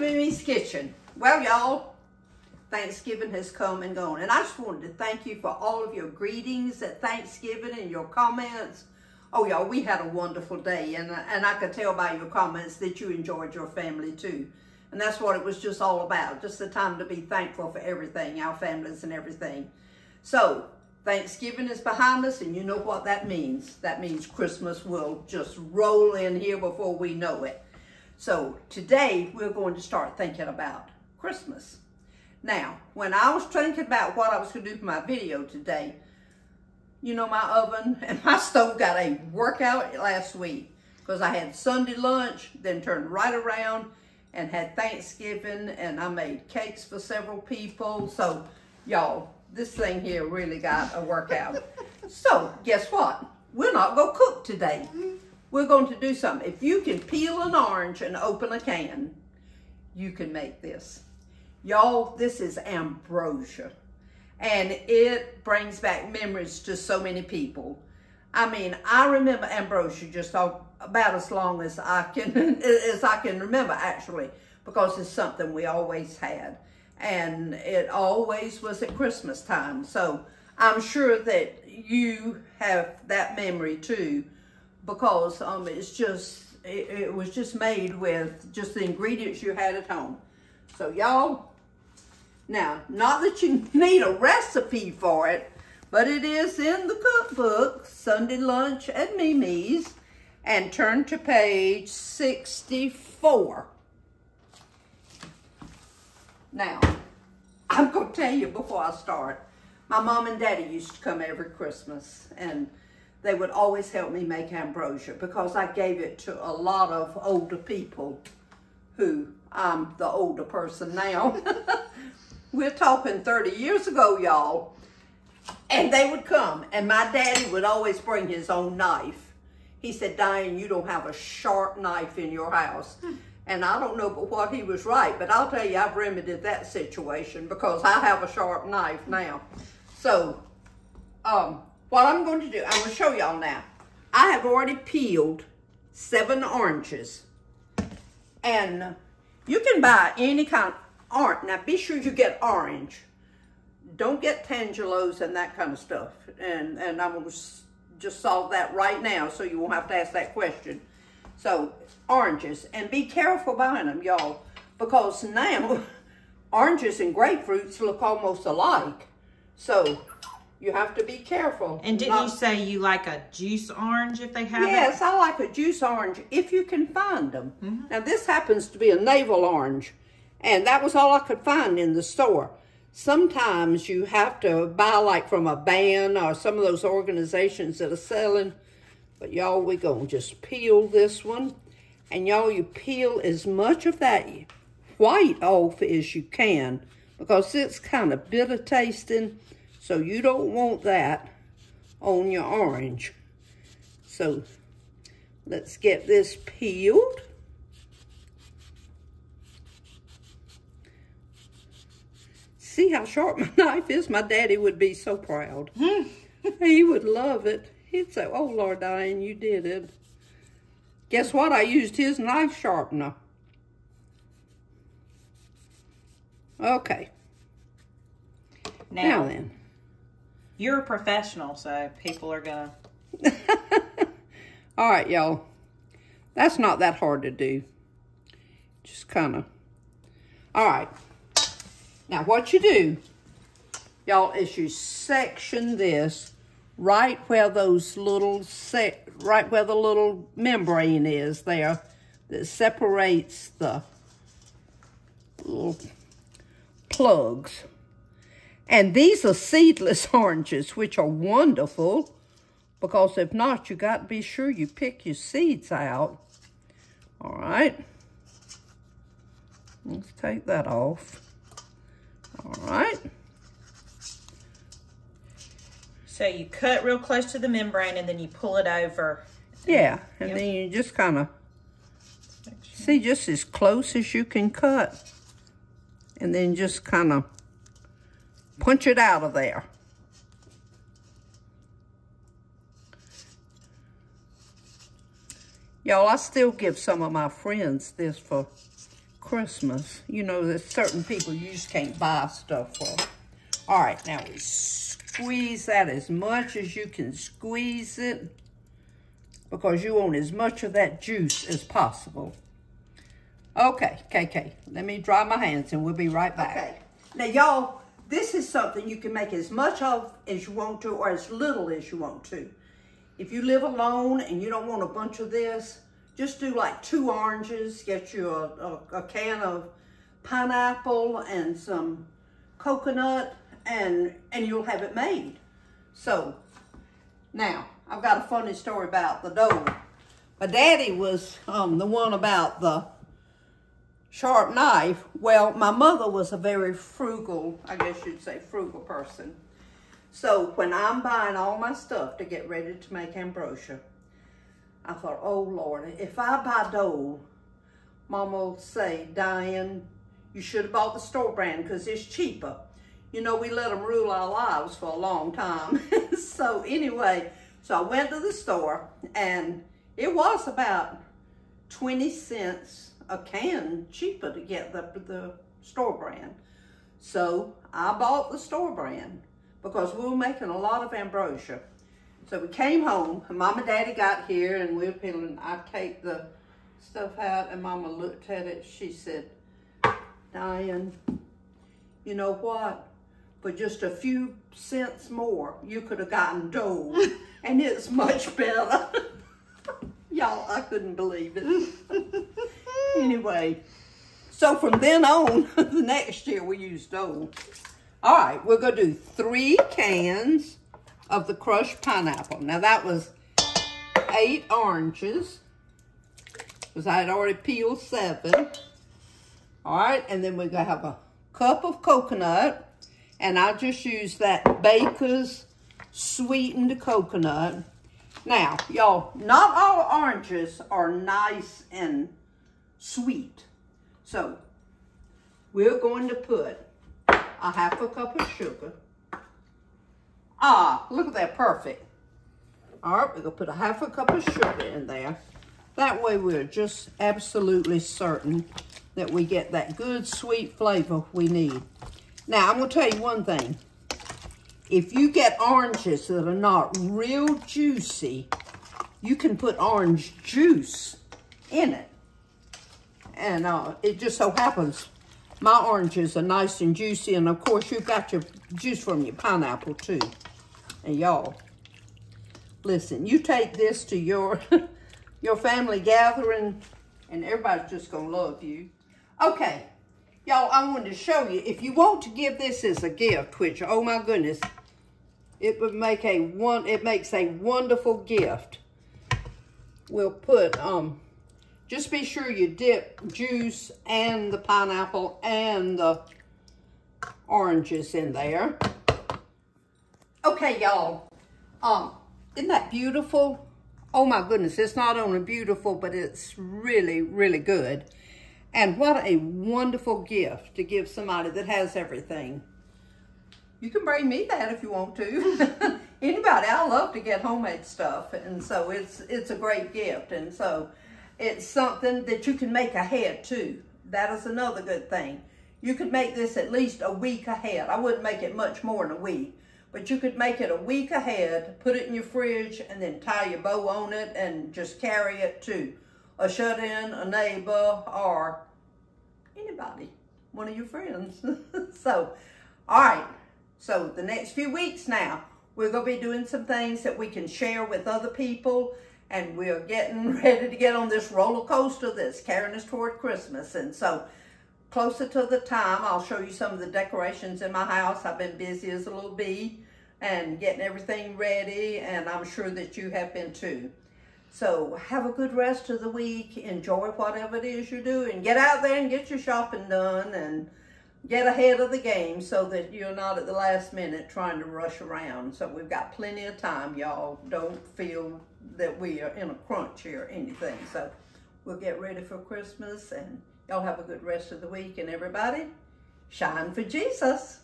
to MeMe's Kitchen. Well, y'all, Thanksgiving has come and gone. And I just wanted to thank you for all of your greetings at Thanksgiving and your comments. Oh, y'all, we had a wonderful day. And, and I could tell by your comments that you enjoyed your family too. And that's what it was just all about. Just the time to be thankful for everything, our families and everything. So, Thanksgiving is behind us, and you know what that means. That means Christmas will just roll in here before we know it. So today we're going to start thinking about Christmas. Now, when I was thinking about what I was going to do for my video today, you know, my oven and my stove got a workout last week because I had Sunday lunch, then turned right around and had Thanksgiving and I made cakes for several people. So, y'all, this thing here really got a workout. so, guess what? We're not going to cook today we're going to do something. If you can peel an orange and open a can, you can make this. Y'all, this is ambrosia. And it brings back memories to so many people. I mean, I remember ambrosia just about as long as I can as I can remember actually, because it's something we always had. And it always was at Christmas time. So I'm sure that you have that memory too because um, it's just, it, it was just made with just the ingredients you had at home. So y'all, now, not that you need a recipe for it, but it is in the cookbook, Sunday Lunch at MeMe's, and turn to page 64. Now, I'm going to tell you before I start, my mom and daddy used to come every Christmas, and they would always help me make ambrosia because I gave it to a lot of older people who I'm the older person now. We're talking 30 years ago, y'all. And they would come, and my daddy would always bring his own knife. He said, Diane, you don't have a sharp knife in your house. And I don't know but what he was right, but I'll tell you, I've remedied that situation because I have a sharp knife now. So, um, what I'm going to do, I'm going to show y'all now. I have already peeled seven oranges. And you can buy any kind of orange. Now, be sure you get orange. Don't get tangelos and that kind of stuff. And, and I'm going to just solve that right now so you won't have to ask that question. So, oranges. And be careful buying them, y'all. Because now, oranges and grapefruits look almost alike. So, you have to be careful. And didn't Not, you say you like a juice orange if they have yes, it? Yes, I like a juice orange if you can find them. Mm -hmm. Now, this happens to be a navel orange, and that was all I could find in the store. Sometimes you have to buy like from a band or some of those organizations that are selling. But y'all, we gonna just peel this one. And y'all, you peel as much of that white off as you can because it's kind of bitter tasting so you don't want that on your orange. So let's get this peeled. See how sharp my knife is? My daddy would be so proud. Hmm. he would love it. He'd say, oh, Lord, Diane, you did it. Guess what? I used his knife sharpener. Okay. Now, now then. You're a professional, so people are going to... All right, y'all. That's not that hard to do. Just kind of... All right. Now, what you do, y'all, is you section this right where those little... Set, right where the little membrane is there that separates the little plugs. And these are seedless oranges, which are wonderful, because if not, you got to be sure you pick your seeds out. All right. Let's take that off. All right. So you cut real close to the membrane and then you pull it over. Yeah, and yep. then you just kind of, see, just as close as you can cut. And then just kind of punch it out of there. Y'all, I still give some of my friends this for Christmas. You know, there's certain people you just can't buy stuff for. All right, now we squeeze that as much as you can squeeze it because you want as much of that juice as possible. Okay, KK, let me dry my hands and we'll be right back. Okay, now y'all, this is something you can make as much of as you want to or as little as you want to. If you live alone and you don't want a bunch of this, just do like two oranges, get you a, a, a can of pineapple and some coconut and, and you'll have it made. So, now, I've got a funny story about the Dole. My daddy was um, the one about the sharp knife. Well, my mother was a very frugal, I guess you'd say frugal person. So when I'm buying all my stuff to get ready to make ambrosia, I thought, oh Lord, if I buy Dole, Mama will say, Diane, you should have bought the store brand because it's cheaper. You know, we let them rule our lives for a long time. so anyway, so I went to the store and it was about 20 cents a can cheaper to get the, the store brand. So I bought the store brand because we were making a lot of ambrosia. So we came home, and Mom and Daddy got here, and we were peeling. I take the stuff out, and Mama looked at it. She said, Diane, you know what? For just a few cents more, you could have gotten Dole, and it's much better. Y'all, I couldn't believe it. anyway, so from then on, the next year we used Dole. All right, we're going to do three cans of the crushed pineapple. Now that was eight oranges because I had already peeled seven. All right, and then we're gonna have a cup of coconut and I'll just use that Baker's sweetened coconut. Now, y'all, not all oranges are nice and sweet. So, we're going to put a half a cup of sugar, Ah, look at that, perfect. All right, we're gonna put a half a cup of sugar in there. That way we're just absolutely certain that we get that good sweet flavor we need. Now, I'm gonna tell you one thing. If you get oranges that are not real juicy, you can put orange juice in it. And uh, it just so happens my oranges are nice and juicy. And of course, you've got your juice from your pineapple too. And y'all, listen, you take this to your, your family gathering and everybody's just to love you. Okay, y'all, I wanted to show you, if you want to give this as a gift, which, oh my goodness, it would make a one, it makes a wonderful gift. We'll put, um, just be sure you dip juice and the pineapple and the oranges in there. Okay, y'all. Um, isn't that beautiful? Oh my goodness, it's not only beautiful, but it's really, really good. And what a wonderful gift to give somebody that has everything. You can bring me that if you want to. Anybody, I love to get homemade stuff. And so it's, it's a great gift. And so it's something that you can make ahead too. That is another good thing. You could make this at least a week ahead. I wouldn't make it much more than a week. But you could make it a week ahead, put it in your fridge, and then tie your bow on it and just carry it to a shut-in, a neighbor, or anybody, one of your friends. so, all right. So the next few weeks now, we're going to be doing some things that we can share with other people. And we're getting ready to get on this roller coaster that's carrying us toward Christmas. And so closer to the time, I'll show you some of the decorations in my house. I've been busy as a little bee and getting everything ready, and I'm sure that you have been too. So have a good rest of the week. Enjoy whatever it is you do, and get out there and get your shopping done, and get ahead of the game so that you're not at the last minute trying to rush around. So we've got plenty of time, y'all. Don't feel that we are in a crunch here or anything. So we'll get ready for Christmas, and y'all have a good rest of the week. And everybody, shine for Jesus.